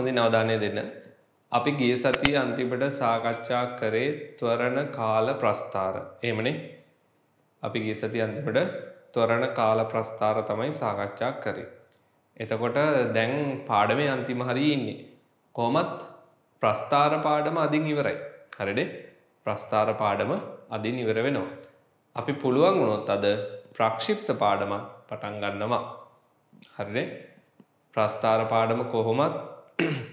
හොඳින් අවධානය දෙන්න. අපි ගිය සතියේ අන්තිමට සාකච්ඡා කරේ ත්වරණ කාල ප්‍රස්ථාර. එහෙමනේ. අපි ගිය සතියේ අන්තිමට ත්වරණ කාල ප්‍රස්ථාර තමයි සාකච්ඡා කරේ. එතකොට දැන් පාඩමේ අන්තිම හරියේ ඉන්නේ. කොහොමත් ප්‍රස්ථාර පාඩම අදින් ඉවරයි. හරිනේ? ප්‍රස්ථාර පාඩම අදින් ඉවර වෙනවා. අපි පුළුවන් වුණොත් අද ප්‍රක්ෂිප්ත පාඩමක් පටන් ගන්නවා. හරිනේ? ප්‍රස්ථාර පාඩම කොහොමත්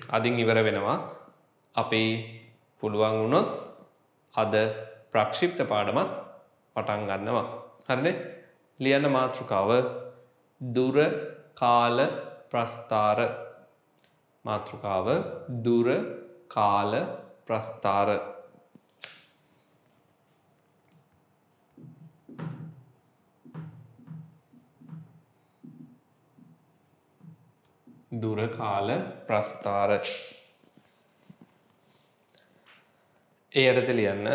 අදින් ඉවර වෙනවා. අපි පුළුවන් වුණොත් අද ප්‍රක්ෂිප්ත පාඩමත් පටන් ගන්නවා. හරිනේ? ලියන්න මාතෘකාව දුර කාල ප්‍රස්ථාර මාතෘකාව දුර කාල ප්‍රස්ථාර දුර කාල ප්‍රස්ථාර. ඒ යටතේ ලියන්න.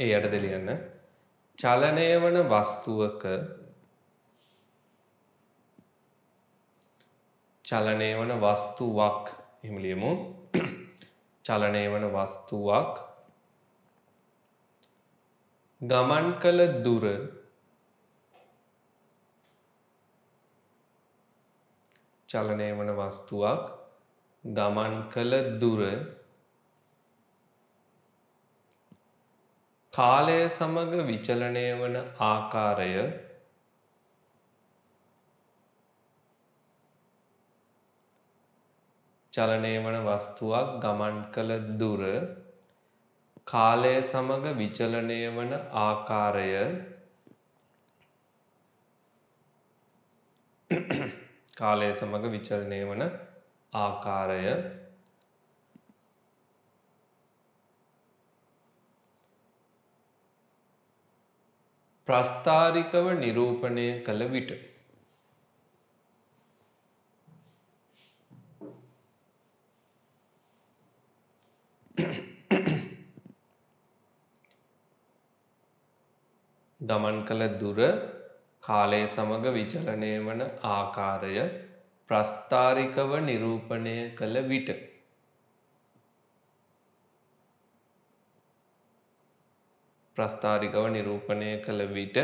ඒ යටතේ ලියන්න. චලනය වන වස්තුවක චලනය වන වස්තුවක් එහෙම ලියමු. චලනය වන වස්තුවක් ගමන් කළ දුර චලනය වන වස්තුවක් ගමන් කළ දුර කාලය සමග විචලනය වන ආකාරය චලනය වන වස්තුවක් ගමන් කළ දුර කාලය සමග විචලනය වන ආකාරය කාලය සමග විචලනය වන ආකාරය. ප්‍රස්ථාරිකව නිරූපණය කළ විට ගමන් කළ දුර කාලය සමග විචලනය වන ආකාරය ප්‍රස්ථාරිකව නිරූපණය කළ විට ප්‍රස්ථාරිකව නිරූපණය කළ විට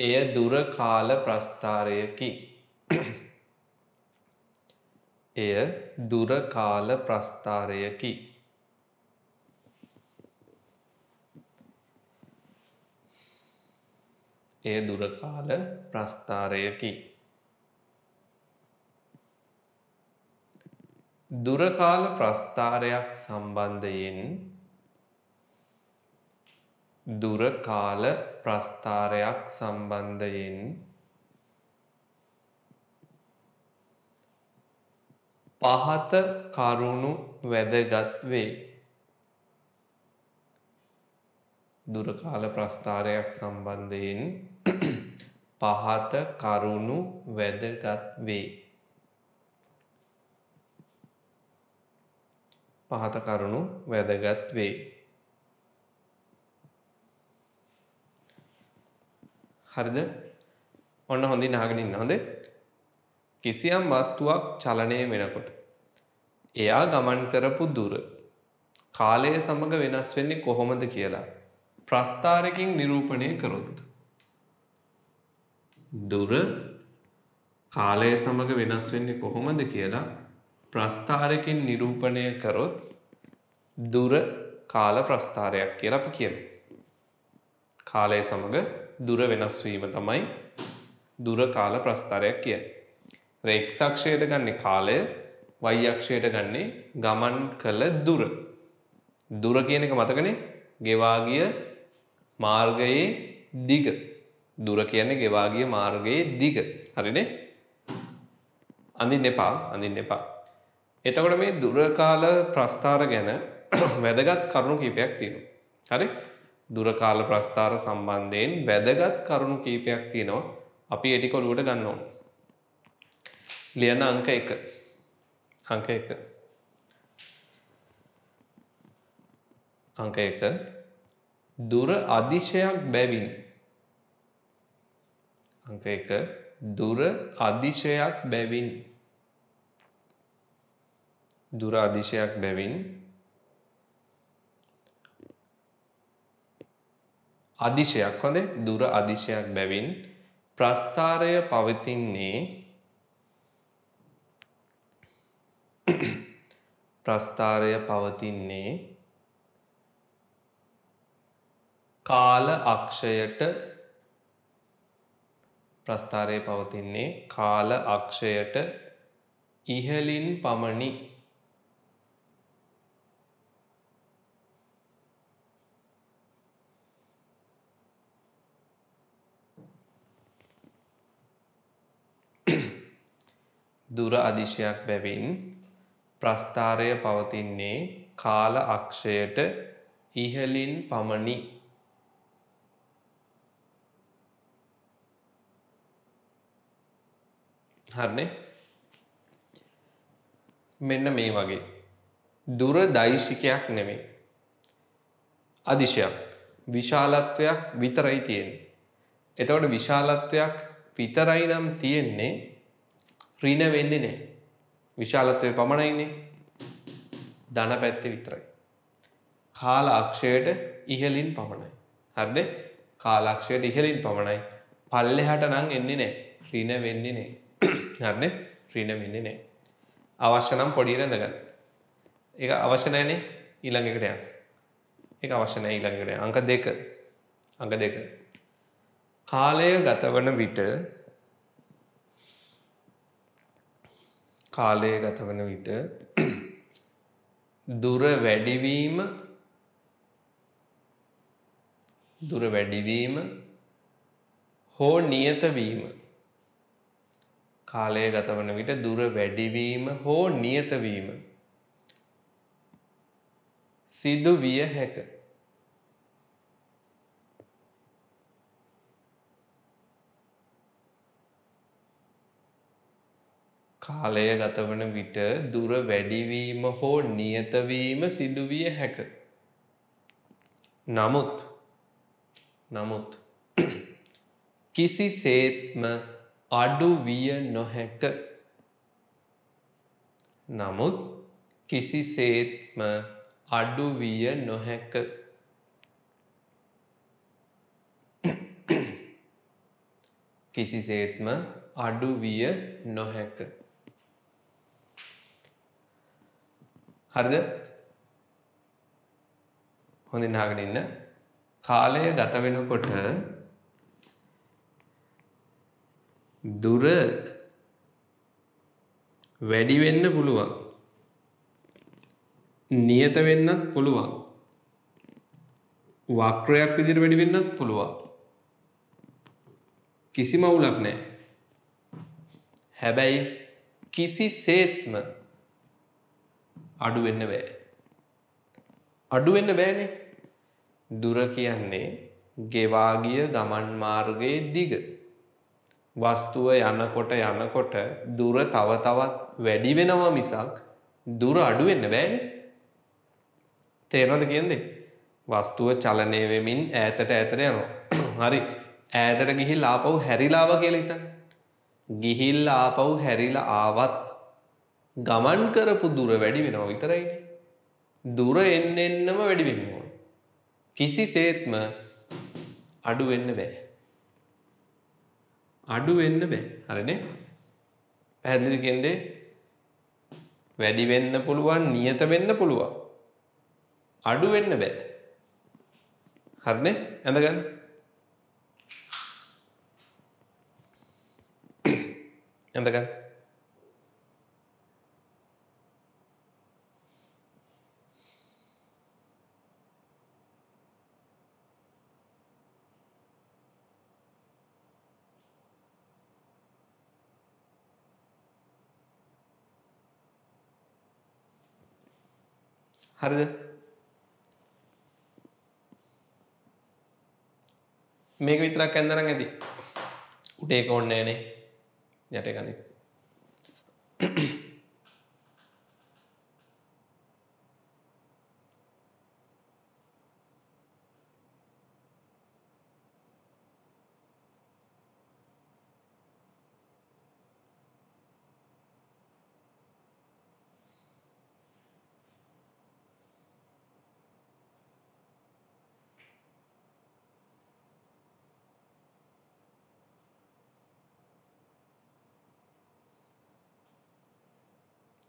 එය දුර කාල ප්‍රස්ථාරයකි. එය දුර කාල ප්‍රස්ථාරයකි. එය දුරකාල ප්‍රස්ථාරයකි. දුරකාල ප්‍රස්ථාරයක් සම්බන්ධයෙන් දුරකාල ප්‍රස්ථාරයක් සම්බන්ධයෙන් පහත කරුණු වැදගත් වේ. දුරකාල ප්‍රස්ථාරයක් සම්බන්ධයෙන් පහත කරුණු වැදගත් වේ. පහත කරුණු වැදගත් වේ. හරිද? ඔන්න හොඳින් අහගෙන ඉන්න හොඳේ. කිසියම් වස්තුවක් චලනය වෙනකොට එයා ගමන් කරපු දුර කාලය සමග වෙනස් වෙන්නේ කොහොමද කියලා ප්‍රස්ථාරකින් නිරූපණය කරොත්. දුර කාලය සමඟ වෙනස් වෙන්නේ කොහොමද කියලා ප්‍රස්ථාරකින් නිරූපණය කරොත් දුර කාල ප්‍රස්ථාරයක් කියලා අපි කියමු. කාලය සමඟ දුර වෙනස්වීම තමයි දුර කාල ප්‍රස්ථාරයක් කිය. රෙක්ෂක්ෂයට ගන්නේ කාලය වයියක්ෂයට ගන්නේ ගමන් කළ දුර. දුර කියන එක මතකනේ ගෙවාගිය මාර්ගයේ දිග දුර කියන්නේ ගෙවාගිය මාර්ගයේ දිග. හරිනේ? අඳින්න එපා අඳින්න එපා. එතකොට මේ දුරකාල ප්‍රස්ථාර ගැන වැදගත් කරුණු කීපයක් තියෙනවා. හරි? දුරකාල ප්‍රස්ථාර සම්බන්ධයෙන් වැදගත් කරුණු කීපයක් තියෙනවා. අපි ඒ ටික ඔලුවට ගන්න ඕන. ලියන අංක 1 අංක 1 අංක 1 දුර අදිශයක් බැවින් අංක එක දුර අදිශයක් බැවින්. දුර අදිශයක් බැවින් අදිශයක් හොඳේ දුර අදිශයක් බැවින් ප්‍රස්ථාරය පවතින්නේ ප්‍රස්ථාරය පවතින්නේ කාල අක්ෂයට ප්‍රස්ථාරය පවතින්නේ කාල අක්ෂයට ඉහලින් පමණි දුර අදිශයක් බැවින් ප්‍රස්ථාරය පවතින්නේ කාල අක්ෂයට ඉහලින් පමණි. හරිනේ? මෙන්න මේ වගේ. දුර දෛශිකයක් නෙමෙයි. අදිශයක්. විශාලත්වයක් විතරයි තියෙන්නේ. එතකොට විශාලත්වයක් විතරයි නම් තියෙන්නේ ඍණ වෙන්නේ නැහැ. විශාලත්වය පමණයිනේ. ධන පැත්තේ විතරයි. කාල අක්ෂයට ඉහළින් පමණයි. හරිද? කාල අක්ෂයට ඉහළින් පමණයි. පල්ලෙහාට නම් එන්නේ නැහැ. ඍණ වෙන්නේ නැහැ. හරිද? ඍණ වෙන්නේ නැහැ. අවශ්‍ය නම් පොඩියට ඇඳගන්න. ඒක අවශ්‍ය නැහැනේ ඊළඟ එකට යන්න. ඒක අවශ්‍ය නැහැ ඊළඟ එකට. අංක 2. අංක 2. කාලය ගතවන විට කාලය ගත වන විට දුර වැඩිවීම දුර වැඩිවීම හෝ නියත වීම කාලය ගත වන විට දුර වැඩිවීම හෝ නියත වීම සිදු විය හැක කාලය ගතවන විට දුර වැඩිවීම හෝ නියතවීම සිදුවිය හැක. නමුත් නමුත් කිසි සේත්ම අඩු විය නොහැක. නමුත් කිසි සේත්ම අඩු විය නොහැක. කිසිසේත්ම අඩු විය නොහැක. හරිද? හොඳින් අහගෙන ඉන්න. කාලය ගත වෙනකොට දුර වැඩි වෙන්න පුළුවන්. නියත වෙන්නත් පුළුවන්. වක්‍රයක් විදිහට වැඩි වෙන්නත් පුළුවන්. කිසිම අවුලක් නැහැ. හැබැයි කිසිසේත්ම අඩු වෙන්න බෑ. අඩු වෙන්න බෑනේ. දුර කියන්නේ ගෙවා ගිය ගමන් මාර්ගයේ දිග. වස්තුව යනකොට යනකොට දුර තව තවත් වැඩි වෙනවා මිසක් දුර අඩු වෙන්න බෑනේ. තේරෙනවද කියන්නේ? වස්තුව චලනය වෙමින් ඈතට ඈතට යනවා. හරි. ඈතට ගිහිල්ලා ආපහු හැරිලා ආවා කියලා හිතන්න. ගිහිල්ලා ආපහු හැරිලා ආවත් ගමන් කරපු දුර වැඩි වෙනවා විතරයිනේ. දුර එන්න එන්නම වැඩි වෙන්න ඕනේ. කිසිසේත්ම අඩු වෙන්න බෑ. අඩු වෙන්න බෑ. හරිනේ? පැහැදිලිද කියන්නේ? වැඩි වෙන්න පුළුවන්, නියත වෙන්න පුළුවන්. අඩු වෙන්න බෑ. හරිනේ? ඇඳගන්න. ඇඳගන්න. හරිද? මේක විතරක් ඇන්දනම් ඇති. උඩ ඒක ඕනේ නෑනේ. යට එක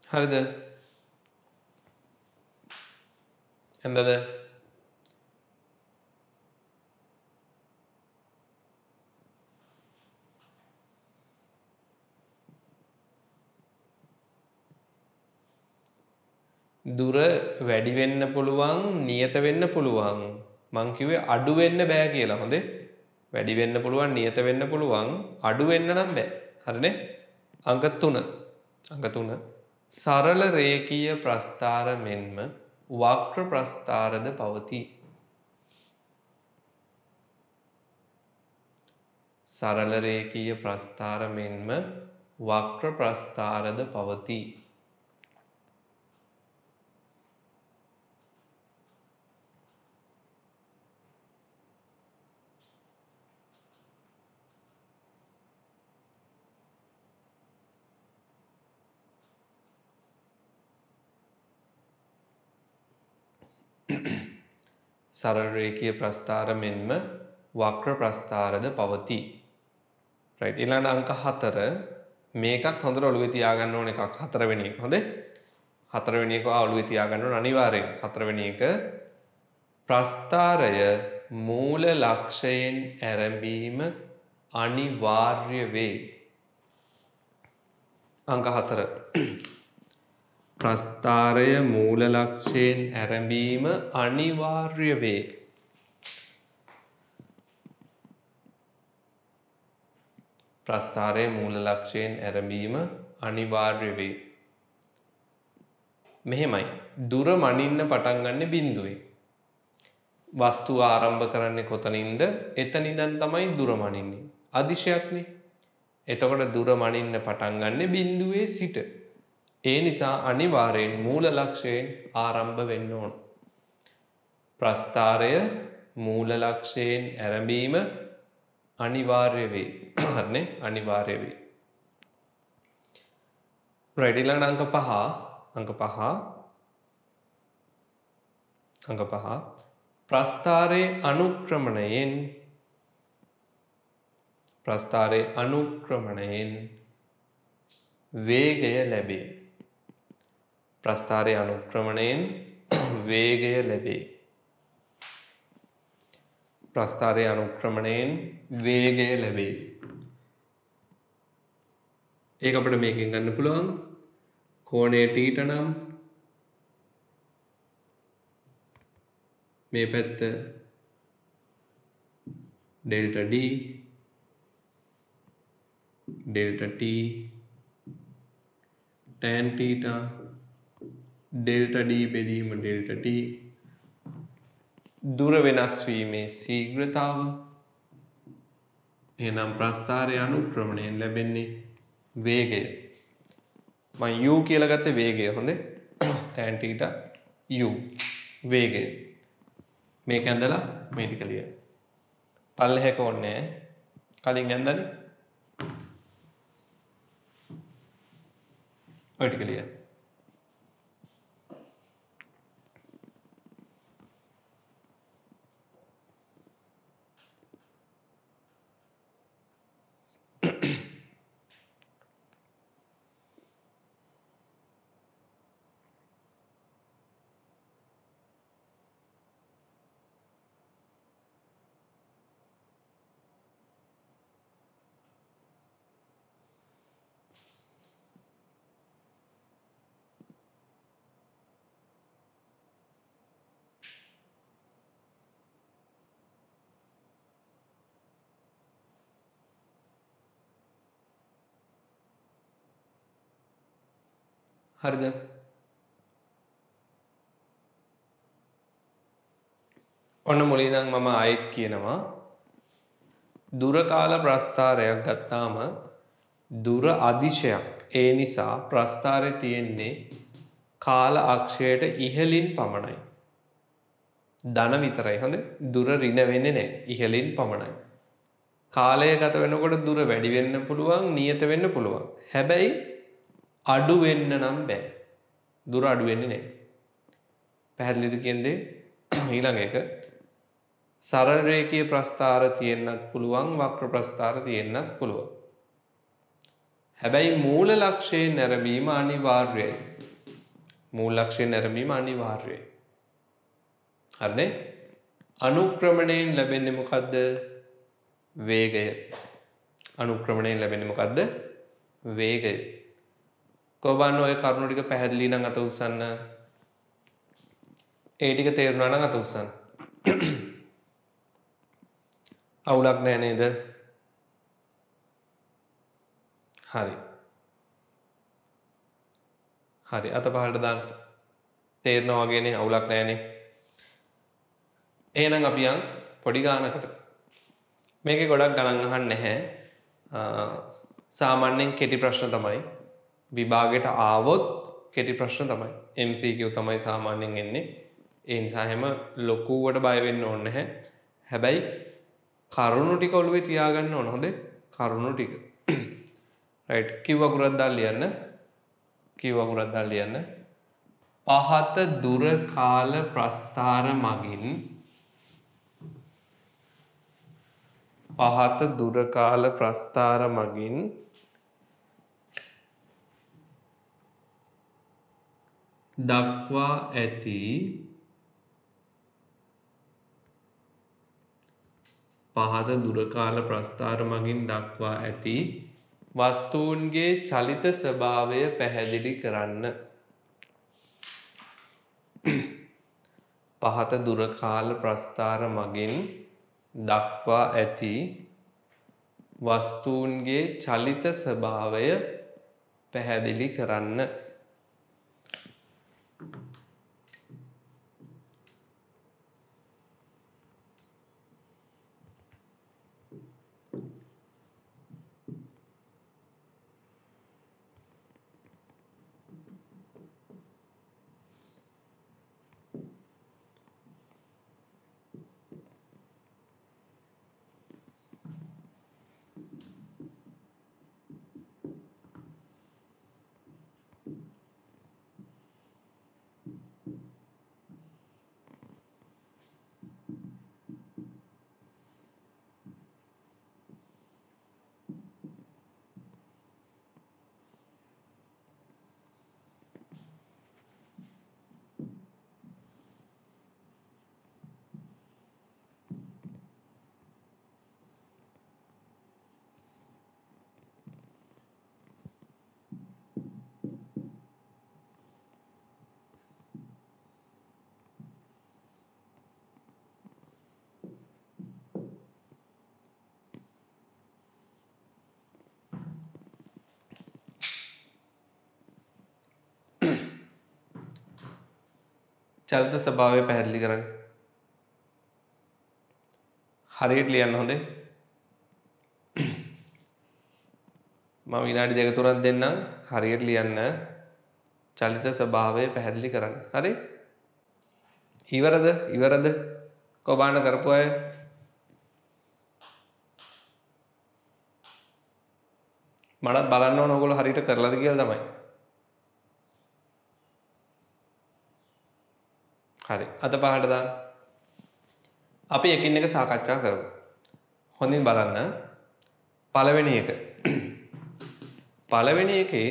හරිද ඇඳද දුර වැඩි වෙන්න පුළුවන් නියත වෙන්න පුළුවන්. මං කිව්වේ අඩු වෙන්න බෑ කියලා. හොඳේ? වැඩි වෙන්න පුළුවන් නියත වෙන්න පුළුවන්. අඩු වෙන්න නම් බෑ. හරිනේ? අංක 3 අංක 3 සරල රේඛීය ප්‍රස්ථාර මෙන්ම වක්‍ර ප්‍රස්ථාරද පවතී. සරල රේඛීය ප්‍රස්ථාර මෙන්ම වක්‍ර ප්‍රස්ථාරද පවතී. සරල රේඛීය ප්‍රස්ථාර මෙන්ම වක්‍ර ප්‍රස්ථාරද පවතී. රයිට් ඊළඟ අංක 4 මේකත් හොඳට ඔළුවේ තියාගන්න ඕන එකක් හතරවෙනි එක. හොඳේ? හතරවෙනි එක ඔළුවේ තියාගන්න ඕන අනිවාර්යෙන්. හතරවෙනි එක ප්‍රස්ථාරය මූල ලක්ෂයෙන් ඇරඹීම අනිවාර්ය වේ. අංක 4 ප්‍රස්ථාරය මූල ලක්ෂයෙන් ඇරඹීම අනිවාර්ය වේ. ප්‍රස්ථාරය මූල ලක්ෂයෙන් ඇරඹීම අනිවාර්ය වේ. මෙහෙමයි. දුර මනින්න පටන් ගන්න බිඳුවේ. වස්තුව ආරම්භ කරන්නේ කොතනින්ද? එතනින්දන් තමයි දුර මනින්නේ. අදිශයක්නේ. එතකොට දුර මනින්න පටන් ගන්න බිඳුවේ සිට. ඒ නිසා අනිවාර්යෙන් මූල ලක්ෂයෙන් ආරම්භ වෙන්න ඕන. ප්‍රස්ථාරය මූල ලක්ෂයෙන් ඇරඹීම අනිවාර්ය වේ. හරිනේ? අනිවාර්ය වේ. right ඊළඟ අංක 5 අංක 5 අංක 5 ප්‍රස්ථාරයේ අනුක්‍රමණයෙන් ප්‍රස්ථාරයේ අනුක්‍රමණයෙන් වේගය ලැබේ. ප්‍රස්ථාරය අනුක්‍රමණයෙන් වේගය ලැබේ. ප්‍රස්ථාරය අනුක්‍රමණයෙන් වේගය ලැබේ. ඒක අපිට මේකෙන් ගන්න පුළුවන් කෝණය ටීට නම් මේ පැත්ත delta D delta T tan theta delta D බෙදීම ඩෙල්ට T දුර වෙනස් වීමේ ශීඝ්‍රතාව එහෙනම් ප්‍රස්ථාරය අනුක්‍රමණයෙන් ලැබෙන්නේ වේගය. මම u කියලා ගත්තේ වේගය හොඳේ? tan theta u. වේගය. මේක ඇඳලා මේ ටික ලියන්න පල්ලෙහැක ඕනේ කලින් ඇඳන්නේ ඔය හරිද? ඔන්න මුලින්නම් මම ආයෙත් කියනවා. දුරකාල ප්‍රස්ථාරයක් ගත්තාම දුර අදිශයක්. ඒ නිසා ප්‍රස්ථාරය තියෙන්නේ කාල අක්ෂයට ඉහලින් පමණයි. ධන විතරයි. හොඳ? දුර රින වෙන්නේ නැහැ. ඉහලින් පමණයි. කාලය ගත වෙනකොට දුර වැඩි වෙන්න පුළුවන් නියත වෙන්න පුළුවන්. හැබැයි අඩු වෙන්න නම් බෑ. දුර අඩු වෙන්නේ නැහැ. පැහැදිලිද කියන්නේ? ඊළඟ එක සරල රේඛීය ප්‍රස්ථාර තියෙන්නත් පුළුවන් වක්‍ර ප්‍රස්ථාර තියෙන්නත් පුළුවන්. හැබැයි මූල ලක්ෂයේ නැරඹීම අනිවාර්යයි. මූලක්ෂය නැරඹීම අනිවාර්යයි. හරිනේ? අනුක්‍රමණයෙන් ලැබෙන්නේ මොකද්ද? වේගය. අනුක්‍රමණයෙන් ලැබෙන්නේ මොකද්ද? වේගය. කොබන්න ඔය කරුණු ටික පැහැදිලි නම් අත උස්සන්න. ඒ ටික තේරුණා නම් අත උස්සන්න. අවුලක් නෑ නේද? හරි. හරි අත පහළට දාන්න. තේරෙනවා වගේනේ අවුලක් නෑනේ. එහෙනම් අපි යන් පොඩි ගානකට. මේකේ ගොඩක් ගණන් අහන්න නැහැ. සාමාන්‍යයෙන් කෙටි ප්‍රශ්න තමයි. විභාගයට ආවොත් කෙටි ප්‍රශ්න තමයි. MCQ තමයි සාමාන්‍යයෙන් එන්නේ. ඒ නිසා හැම ලොකුවට බය වෙන්න ඕනේ නැහැ. හැබැයි කරුණු ටික ඔළුවේ තියාගන්න ඕන හොඳේ. කරුණු ටික. රයිට් කිව්ව අකුරක් දාලා ලියන්න. කිව්ව අකුරක් දාලා ලියන්න. පහත දුර කාල ප්‍රස්ථාර මගින් පහත දුර කාල ප්‍රස්ථාර මගින් දක්වා ඇති පහත දුරකාල ප්‍රස්ථාර මගින් දක්වා ඇති වස්තුූන්ගේ චලිත ස්වභාවය පැහැදිලි කරන්න. පහත දුරකාල ප්‍රස්ථාර මගින් දක්වා ඇති වස්තුූන්ගේ චලිත ස්වභාවය පැහැදිලි කරන්න. චලිත ස්වභාවය පැහැදිලි කරන්න. හරියට ලියන්න හොඳේ. මම විනාඩි දෙක තුනක් දෙන්නම් හරියට ලියන්න චලිත ස්වභාවය පැහැදිලි කරන්න. හරි? ඉවරද? ඉවරද? කොබාන කරපු අය මටත් බලන්න ඕන ඕගොල්ලෝ හරියට කරලාද කියලා තමයි. හරි අත පහට දාන්න. අපි එකින් එක සාකච්ඡා කරමු. හොඳින් බලන්න. පළවෙනි එක. පළවෙනි එකේ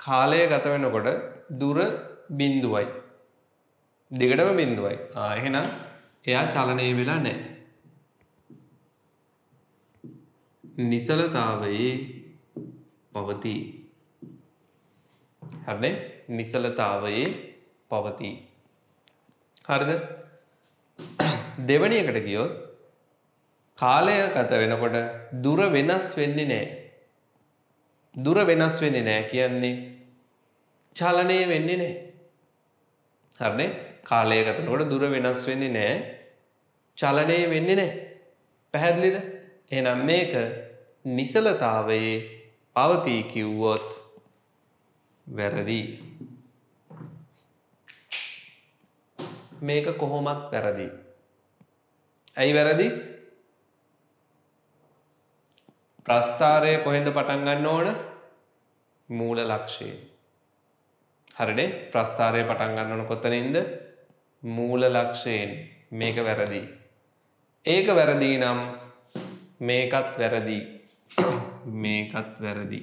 කාලය ගත වෙනකොට දුර බිඳුවයි. දෙකටම බිඳුවයි. ආ එහෙනම් එයා චලනය වෙලා නැහැ. නිසලතාවයේ පවතී. හරිනේ? නිසලතාවයේ පවතී. හරිද? දෙවනි එකට ගියොත් කාලය ගත වෙනකොට දුර වෙනස් වෙන්නේ නෑ. දුර වෙනස් වෙන්නේ නෑ කියන්නේ චලනය වෙන්නේ නෑ. හරනේ? කාලය ගතනකොට දුර වෙනස් වෙන්නේ නෑ. චලනය වෙන්නේ නෑ. පැහැදිලිද? එහෙනම් මේක නිසලතාවයේ පවතී කිව්වොත් වැරදි. මේක කොහොමත් වැරදි. ඇයි වැරදි? ප්‍රස්ථාරය කොහෙන්ද පටන් ගන්න ඕන? මූල ලක්ෂයෙන්. හරිනේ? ප්‍රස්ථාරය පටන් ගන්න ඕන කොතනින්ද? මූල ලක්ෂයෙන්. මේක වැරදි. ඒක වැරදි නම් මේකත් වැරදි. මේකත් වැරදි.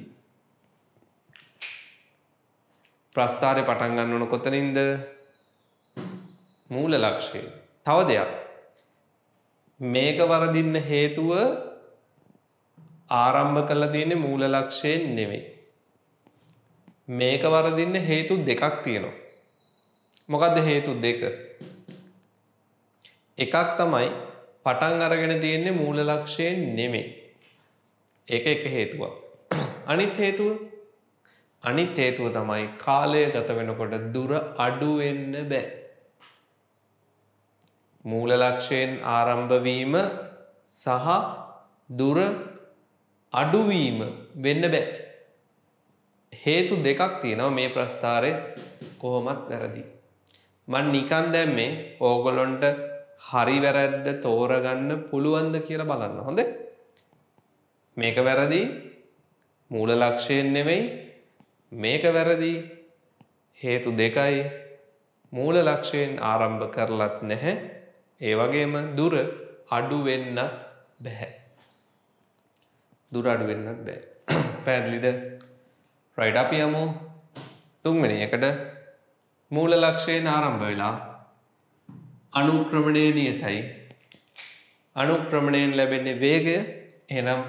ප්‍රස්ථාරය පටන් ගන්න ඕන කොතනින්ද මූල ලක්ෂය. තව දෙයක්. මේක වරදින්න හේතුව ආරම්භ කළ තියෙන්නේ මූල ලක්ෂයෙන් නෙමෙයි. මේක වරදින්න හේතු දෙකක් තියෙනවා. මොකක්ද හේතු දෙක? එකක් තමයි පටන් අරගෙන තියෙන්නේ මූල ලක්ෂයෙන් නෙමෙයි. ඒක එක හේතුවක්. අනිත් හේතුව අනිත් හේතුව තමයි කාලය ගත වෙනකොට දුර අඩු වෙන්න බෑ. මූල ලක්ෂයෙන් ආරම්භ වීම සහ දුර අඩුවීම වෙන්න බෑ. හේතු දෙකක් තියෙනවා මේ ප්‍රස්ථාරය කොහොමත් වැරදි. මන් නිකන් දැම්මේ ඕගොල්ලොන්ට හරි වැරැද්ද තෝරගන්න පුළුවන්ද කියලා බලන්න. හොඳ? මේක වැරදි මූල ලක්ෂයෙන් නෙමෙයි මේක වැරදි. හේතු දෙකයි. මූල ලක්ෂයෙන් ආරම්භ කරලත් නැහැ. ඒ වගේම දුර අඩු වෙන්නත් බැහැ දුර අඩු වෙන්නත් බෑ පැහැදිලිද රයිට් අපි යමු තුන්වෙනි එකට මූල ලක්ෂයෙන් ආරම්භ වෙලා අනුක්‍රමණය නියතයි. අනුක්‍රමණයෙන් ලැබෙන්නේ වේගය එනම්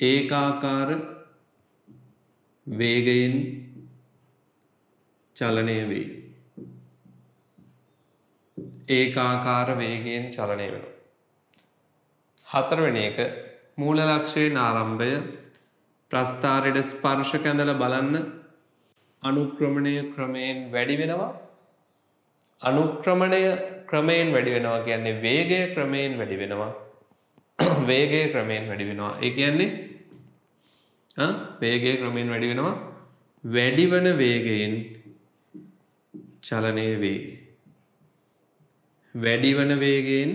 ඒකාකාර වේගයෙන් චලනය වේ. ඒකාකාර වේගයෙන් චලනය වෙන. හතරවෙනි එක මූල ලක්ෂයෙන් ආරම්භය ප්‍රස්ථාරයට ස්පර්ශ කැඳල බලන්න අනුක්‍රමණය ක්‍රමයෙන් වැඩි වෙනවා. අනුක්‍රමණය ක්‍රමයෙන් වැඩි වෙනවා කියන්නේ වේගය ක්‍රමයෙන් වැඩි වෙනවා. වේගය ක්‍රමයෙන් වැඩි වෙනවා. ඒ කියන්නේ වේගය ක්‍රමයෙන් වැඩි වෙනවා. වැඩිවන වේගයෙන් චලනය වේ වැඩිවන වේගයෙන්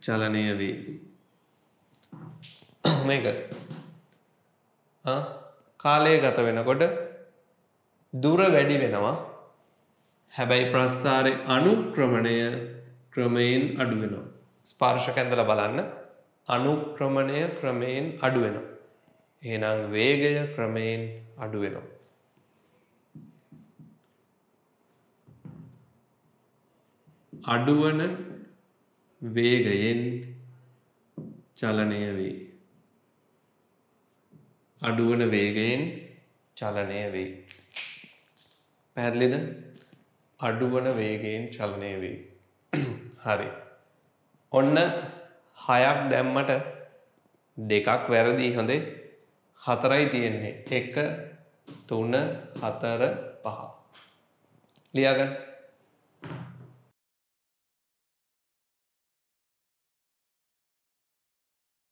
චලනය වේ මේක කාලය ගත වෙනකොට දුර වැඩි වෙනවා හැබැයි ප්‍රස්ථාරය අනුක්‍රමණය ක්‍රමයෙන් අඩුවෙනවා. ස්පර්ශ කැඳල බලන්න අනුක්‍රමණය ක්‍රමයෙන් අඩුවෙනවා. එහෙනම් වේගය ක්‍රමයෙන් අඩුවෙනවා. අඩුවන වේගයෙන් චලනය වේ. අඩුවන වේගයෙන් චලනය වේ. පැහැදිලිද? අඩුවන වේගයෙන් චලනය වේ. හරි. ඔන්න හයක් දැම්මට දෙකක් වැරදි හොඳේ හතරයි තියෙන්නේ එක තුන හතර පහ ලියාගන්න